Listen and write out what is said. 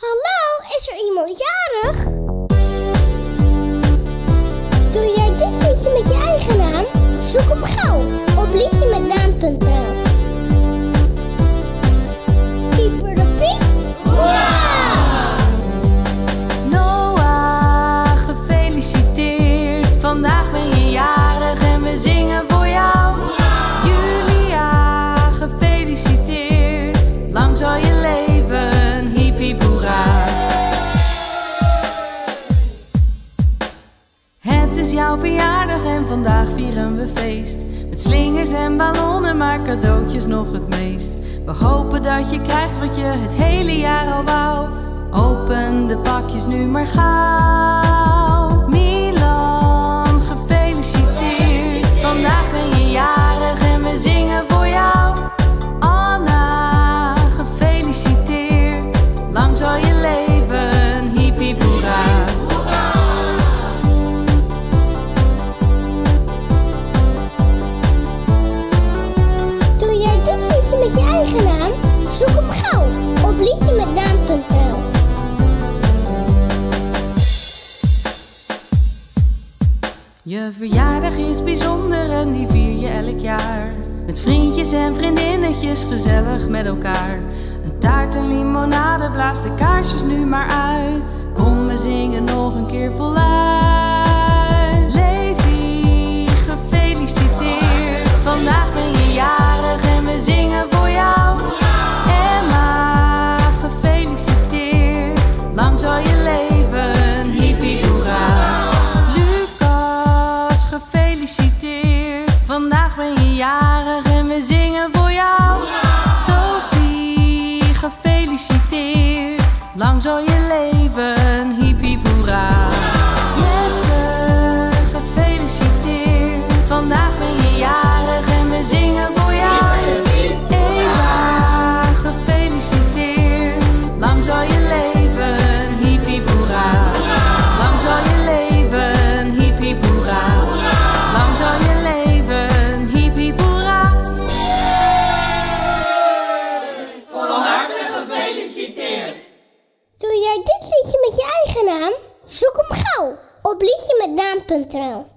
Hallo, is er iemand jarig? Het is jouw verjaardag en vandaag vieren we feest. Met slingers en ballonnen, maar cadeautjes nog het meest. We hopen dat je krijgt wat je het hele jaar al wou. Open de pakjes nu maar gauw. Milan, gefeliciteerd. Vandaag ben je jarig en we zingen voor jou. Anna, gefeliciteerd. Lang zal je Je verjaardag is bijzonder en die vier je elk jaar. Met vriendjes en vriendinnetjes gezellig met elkaar. Een taart en limonade, blaas de kaarsjes nu maar uit. Kom, we zingen nog een keer voluit. Lang zal je leven, hiep hiep. Op liedjemetnaam.nl